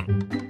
Awesome.